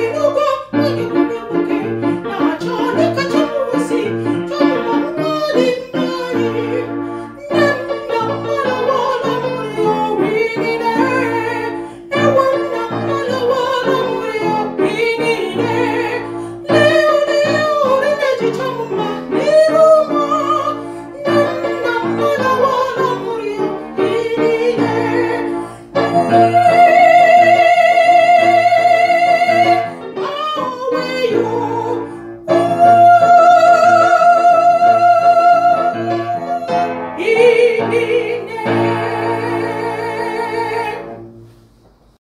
you know Inine